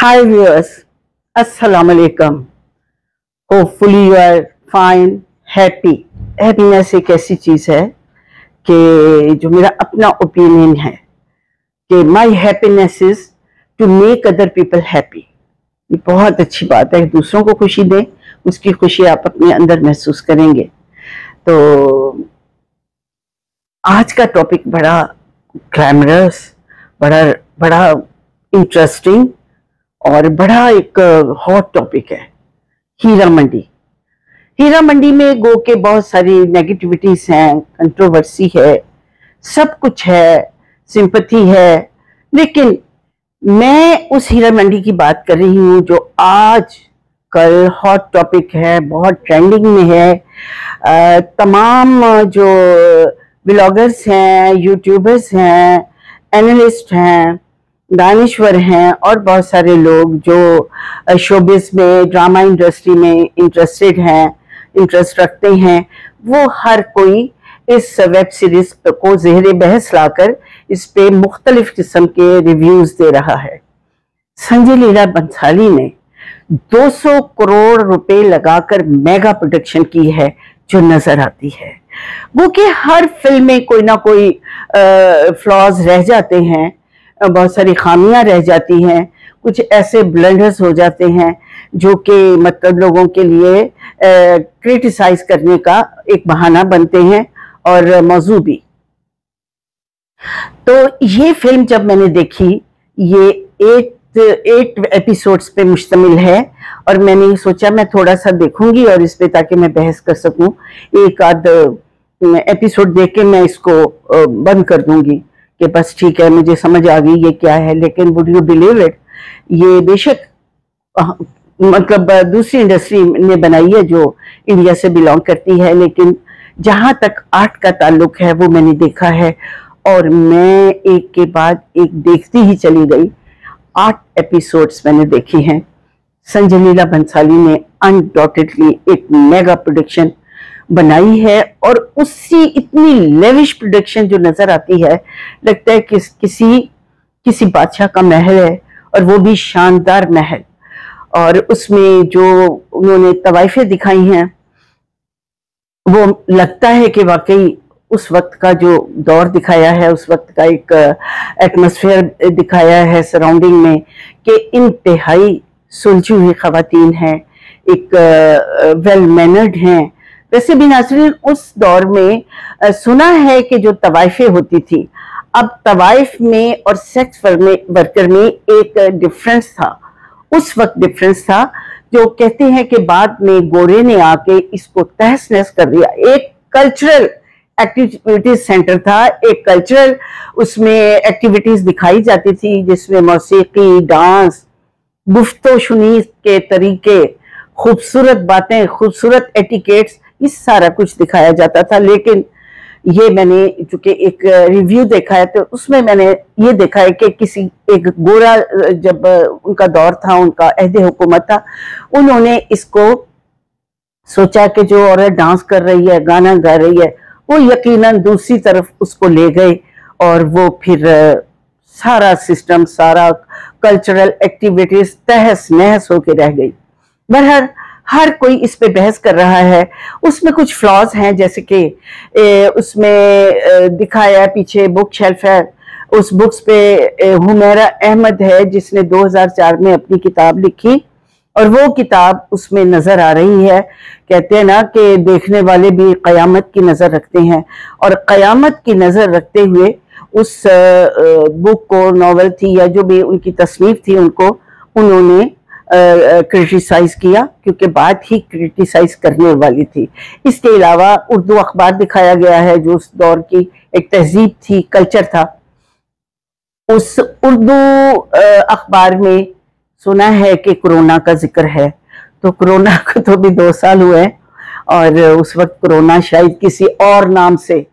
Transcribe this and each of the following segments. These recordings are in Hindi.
Hi viewers, Assalamu alaikum. Hopefully you are fine, happy. Happiness एक ऐसी चीज़ है कि जो मेरा अपना ओपिनियन है कि my happiness is to make other people happy ये बहुत अच्छी बात है दूसरों को खुशी दें उसकी खुशी आप अपने अंदर महसूस करेंगे तो आज का टॉपिक बड़ा ग्लैमरस बड़ा बड़ा इंटरेस्टिंग और बड़ा एक हॉट टॉपिक है, हीरा मंडी। हीरा मंडी में गो के बहुत सारी नेगेटिविटीज हैं कंट्रोवर्सी है, सब कुछ है सिंपथी है, लेकिन मैं उस हीरा मंडी की बात कर रही हूँ जो आज कल हॉट टॉपिक है, बहुत ट्रेंडिंग में है। तमाम जो ब्लॉगर्स हैं यूट्यूबर्स हैं एनालिस्ट हैं दानिश्वर हैं और बहुत सारे लोग जो शोबिस में ड्रामा इंडस्ट्री में इंटरेस्टेड हैं इंटरेस्ट रखते हैं, वो हर कोई इस वेब सीरीज़ को जहर बहस लाकर इस पे मुख्तलिफ़ किस्म के रिव्यूज़ दे रहा है। संजय लीला बंसाली ने 200 करोड़ रुपए लगाकर मेगा प्रोडक्शन की है, जो नज़र आती है। वो कि हर फ़िल्म में कोई ना कोई फ्लॉज रह जाते हैं बहुत सारी खामियाँ रह जाती हैं। कुछ ऐसे ब्लंडर्स हो जाते हैं जो कि मतलब लोगों के लिए क्रिटिसाइज करने का एक बहाना बनते हैं और मौजू भी। तो ये फ़िल्म जब मैंने देखी, ये एट एट एपिसोड्स पे मुश्तमिल है और मैंने सोचा मैं थोड़ा सा देखूँगी और इस पे ताकि मैं बहस कर सकूँ। एक आध एपिसोड देख के मैं इसको बंद कर दूँगी। कि बस ठीक है, मुझे समझ आ गई ये क्या है, लेकिन वुड यू बिलीव इट ये बेशक मतलब दूसरी इंडस्ट्री ने बनाई है जो इंडिया से बिलोंग करती है, लेकिन जहाँ तक आर्ट का ताल्लुक है, वो मैंने देखा है। और मैं एक के बाद एक देखती ही चली गई। आठ एपिसोड्स मैंने देखी हैं। संजय लीला बंसाली ने अनडॉटेडली एक मेगा प्रोडक्शन बनाई है और उसकी इतनी लेविश प्रोडक्शन जो नज़र आती है, लगता है कि किसी किसी बादशाह का महल है और वो भी शानदार महल। और उसमें जो उन्होंने तवाइफें दिखाई हैं, वो लगता है कि वाकई उस वक्त का जो दौर दिखाया है, उस वक्त का एक एटमोसफेयर दिखाया है सराउंडिंग में कि इंतहाई सुलझी हुई खातन हैं, एक वेल मैनर्ड हैं वैसे भी नाजरीन, उस दौर में सुना है कि जो तवाइफें होती थी, अब तवाइफ में और सेक्स वर्कर में एक डिफरेंस था। उस वक्त डिफरेंस था, जो कहते हैं कि बाद में गोरे ने आके इसको तहस नहस कर दिया। एक कल्चरल एक्टिविटीज़ सेंटर था, एक कल्चरल उसमें एक्टिविटीज़ दिखाई जाती थी, जिसमें मौसीकी डांस गुफ्तो शुनी के तरीके, खूबसूरत बातें, खूबसूरत एटिकेट्स इस सारा कुछ दिखाया जाता था, लेकिन ये मैंने चूँकि एक रिव्यू देखा है तो उसमें मैंने ये देखा है कि किसी एक गोरा जब उनका दौर था, उनका अहद हुकूमत था, उन्होंने इसको सोचा कि जो औरत डांस कर रही है, गाना गा रही है, वो यकीनन दूसरी तरफ़ उसको ले गए और वो फिर सारा सिस्टम सारा कल्चरल एक्टिविटीज़ तहस नहस होके रह गई। बहर हर कोई इस पे बहस कर रहा है। उसमें कुछ फ्लॉज हैं, जैसे कि उसमें दिखाया पीछे बुक शेल्फ है। उस बुक्स पे हुमेरा अहमद है, जिसने 2004 में अपनी किताब लिखी और वो किताब उसमें नज़र आ रही है। कहते हैं ना कि देखने वाले भी कयामत की नज़र रखते हैं और कयामत की नज़र रखते हुए उस बुक को नॉवल थी या जो भी उनकी तसनीफ थी उनको, उन्होंने क्रिटिसाइज किया, क्योंकि बात ही क्रिटिसाइज करने वाली थी। इसके अलावा उर्दू अखबार दिखाया गया है, जो उस दौर की एक तहजीब थी, कल्चर था। उस उर्दू अखबार में सुना है कि कोरोना का ज़िक्र है। तो कोरोना को तो भी दो साल हुए और उस वक्त कोरोना शायद किसी और नाम से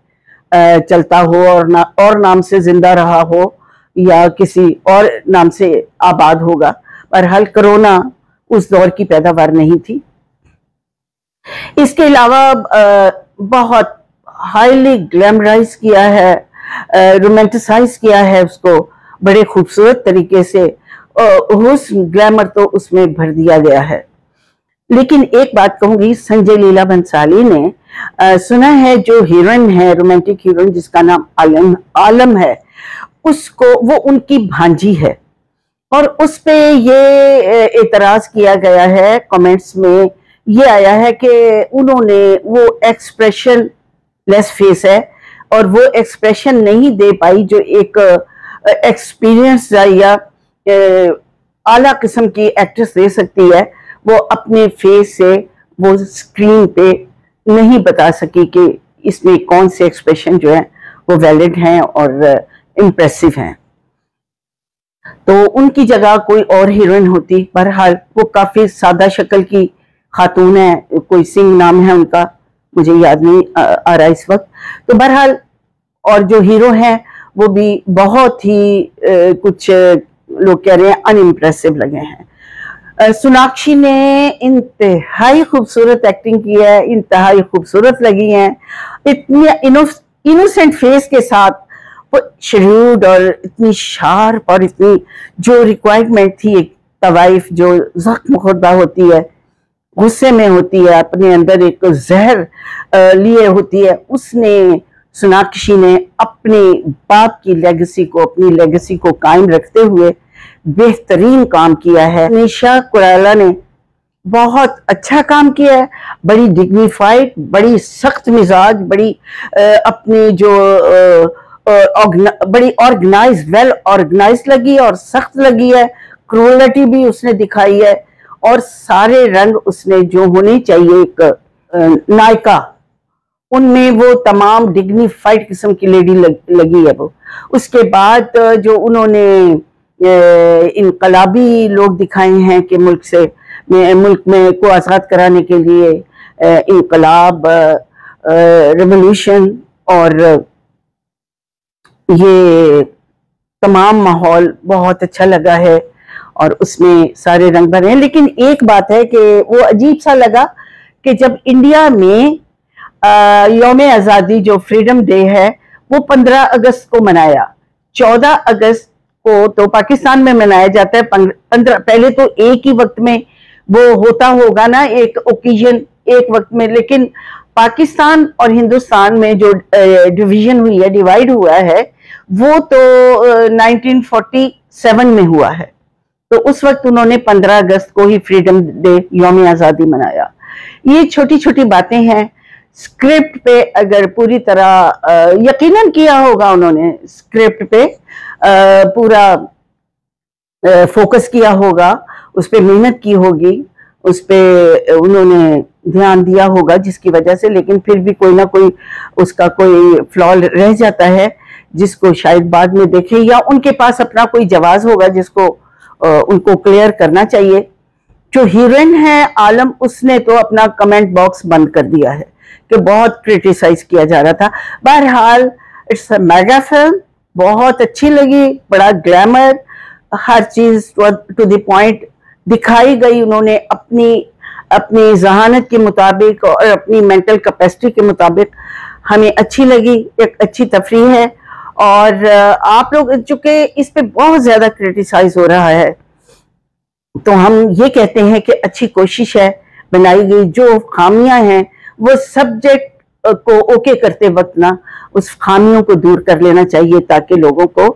चलता हो और ना, और नाम से ज़िंदा रहा हो, या किसी और नाम से आबाद होगा। बहरहाल कोरोना उस दौर की पैदावार नहीं थी। इसके अलावा बहुत हाईली ग्लैमराइज किया है रोमांटिसाइज किया है उसको बड़े खूबसूरत तरीके से हुस्न ग्लैमर तो उसमें भर दिया गया है। लेकिन एक बात कहूँगी संजय लीला बंसाली ने आ, सुना है जो हीरोइन है रोमांटिक हीरोइन जिसका नाम आलम आलम है उसको वो उनकी भांजी है। और उस पे ये एतराज़ किया गया है कमेंट्स में। ये आया है कि उन्होंने वो एक्सप्रेशन लेस फेस है, और वो एक्सप्रेशन नहीं दे पाई जो एक एक्सपीरियंस या आला किस्म की एक्ट्रेस दे सकती है, वो अपने फेस से, वो स्क्रीन पे नहीं बता सकी कि इसमें कौन से एक्सप्रेशन जो है वो वैलिड हैं और इम्प्रेसिव हैं। तो उनकी जगह कोई और हीरोइन होती। बहरहाल वो काफ़ी सादा शक्ल की खातून है। कोई सिंह नाम है उनका मुझे याद नहीं आ, आ रहा इस वक्त। तो बहरहाल और जो हीरो हैं वो भी बहुत ही आ, कुछ लोग कह रहे हैं अनइम्प्रेसिव लगे हैं। सोनाक्षी ने इंतहाई खूबसूरत एक्टिंग की है इंतहाई खूबसूरत लगी हैं। इतनी इनोसेंट फेस के साथ वो शरूड और इतनी शार्प और इतनी जो रिक्वायरमेंट थी, एक तवाइफ जो जख्म खुदा होती है, गुस्से में होती है, अपने अंदर एक जहर लिए होती है, उसने, सोनाक्षी ने अपने बाप की लेगेसी को, अपनी लेगेसी को कायम रखते हुए बेहतरीन काम किया है। निशा कुराला ने बहुत अच्छा काम किया है, बड़ी डिग्निफाइड बड़ी सख्त मिजाज, बड़ी अपनी जो बड़ी ऑर्गेनाइज वेल ऑर्गेनाइज लगी और सख्त लगी है। क्रोलिटी भी उसने दिखाई है और सारे रंग उसने जो होने चाहिए एक नायिका उनमें वो तमाम डिग्निफाइड किस्म की लेडी लग, लगी है वो। उसके बाद जो उन्होंने इनकलाबी लोग दिखाए हैं कि मुल्क से मुल्क में को आज़ाद कराने के लिए इनकलाब रेवोल्यूशन और ये तमाम माहौल बहुत अच्छा लगा है और उसमें सारे रंग भरे हैं। लेकिन एक बात है कि वो अजीब सा लगा कि जब इंडिया में योम आज़ादी जो फ्रीडम डे है, वो 15 अगस्त को मनाया। 14 अगस्त को तो पाकिस्तान में मनाया जाता है। पंद्रह, पहले तो एक ही वक्त में वो होता होगा ना, एक ओकेजन एक वक्त में। लेकिन पाकिस्तान और हिंदुस्तान में जो डिवीज़न हुई है, डिवाइड हुआ है वो तो 1947 में हुआ है। तो उस वक्त उन्होंने 15 अगस्त को ही फ्रीडम डे, योम आज़ादी मनाया। ये छोटी छोटी बातें हैं। स्क्रिप्ट पे अगर पूरी तरह यकीनन किया होगा उन्होंने, स्क्रिप्ट पे पूरा फोकस किया होगा, उस पर मेहनत की होगी, उस पर उन्होंने ध्यान दिया होगा जिसकी वजह से, लेकिन फिर भी कोई ना कोई उसका कोई फ्लॉ रह जाता है। जिसको शायद बाद में देखे या उनके पास अपना कोई जवाब होगा जिसको आ, उनको क्लियर करना चाहिए। जो हीरोइन है आलम उसने तो अपना कमेंट बॉक्स बंद कर दिया है कि बहुत क्रिटिसाइज किया जा रहा था। बहरहाल इट्स अ मेगा फ़िल्म बहुत अच्छी लगी बड़ा ग्लैमर हर चीज़ टू पॉइंट दिखाई गई उन्होंने अपनी अपनी जहानत के मुताबिक और अपनी मेंटल कैपेसिटी के मुताबिक। हमें अच्छी लगी एक अच्छी तफरी है। और आप लोग चूँकि इस पे बहुत ज़्यादा क्रिटिसाइज हो रहा है तो हम ये कहते हैं कि अच्छी कोशिश है बनाई गई, जो खामियाँ हैं, वो सब्जेक्ट को ओके करते वक्त ना उस खामियों को दूर कर लेना चाहिए ताकि लोगों को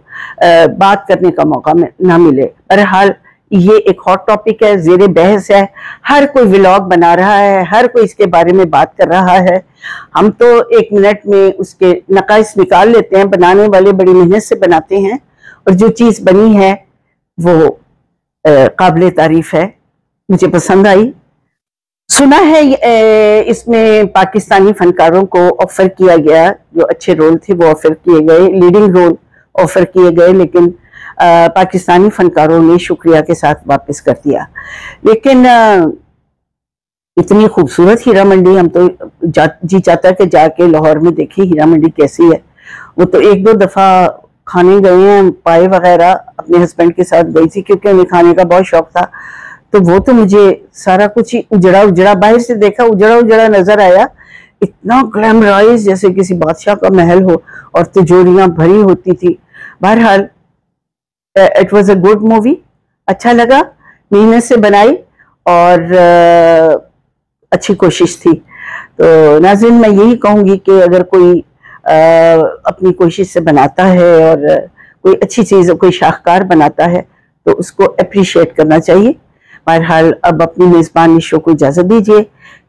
बात करने का मौका ना मिले। बहरहाल ये एक हॉट टॉपिक है, जेर बहस है। हर कोई व्लॉग बना रहा है, हर कोई इसके बारे में बात कर रहा है। हम तो एक मिनट में उसके नकाइश निकाल लेते हैं, बनाने वाले बड़ी मेहनत से बनाते हैं। और जो चीज़ बनी है, वो काबिल तारीफ़ है। मुझे पसंद आई। सुना है इसमें पाकिस्तानी फनकारों को ऑफ़र किया गया। जो अच्छे रोल थे, वो ऑफ़र किए गए। लीडिंग रोल ऑफ़र किए गए, लेकिन पाकिस्तानी फनकारों ने शुक्रिया के साथ वापस कर दिया। लेकिन इतनी खूबसूरत हीरा मंडी हम तो जा, जी चाहता कि जाके लाहौर में देखी हीरा मंडी कैसी है। वो तो एक दो दफ़ा खाने गए हैं पाए वगैरह अपने हस्बैंड के साथ गई थी क्योंकि उन्हें खाने का बहुत शौक था। तो वो तो मुझे सारा कुछ ही उजड़ा उजड़ा बाहर से देखा उजड़ा उजड़ा नज़र आया। इतना ग्लैमराइज जैसे किसी बादशाह का महल हो और तिजोरियाँ भरी होती थी। बहरहाल it was a good movie अच्छा लगा मेहनत से बनाई और आ, अच्छी कोशिश थी। तो नाजिन मैं यही कहूँगी कि अगर कोई आ, अपनी कोशिश से बनाता है और uh, कोई अच्छी चीज़ कोई शाहकार बनाता है तो उसको अप्रिशिएट करना चाहिए। बहरहाल अब अपनी मेज़बान शो को इजाज़त दीजिए।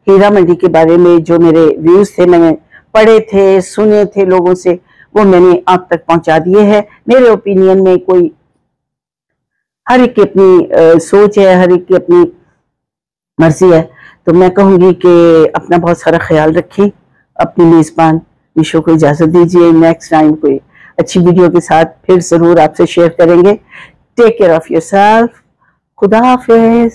हीरा मंडी के बारे में जो मेरे व्यूज़ थे मैंने पढ़े थे सुने थे लोगों से वो मैंने आप तक पहुँचा दिए है। मेरे ओपिनियन में कोई हर एक की अपनी सोच है, हर एक की अपनी मर्ज़ी है। तो मैं कहूँगी कि अपना बहुत सारा ख्याल रखें, अपनी मेज़बान ईशो को इजाज़त दीजिए नेक्स्ट टाइम कोई अच्छी वीडियो के साथ फिर ज़रूर आपसे शेयर करेंगे। Take care of yourself खुदा हाफिज़।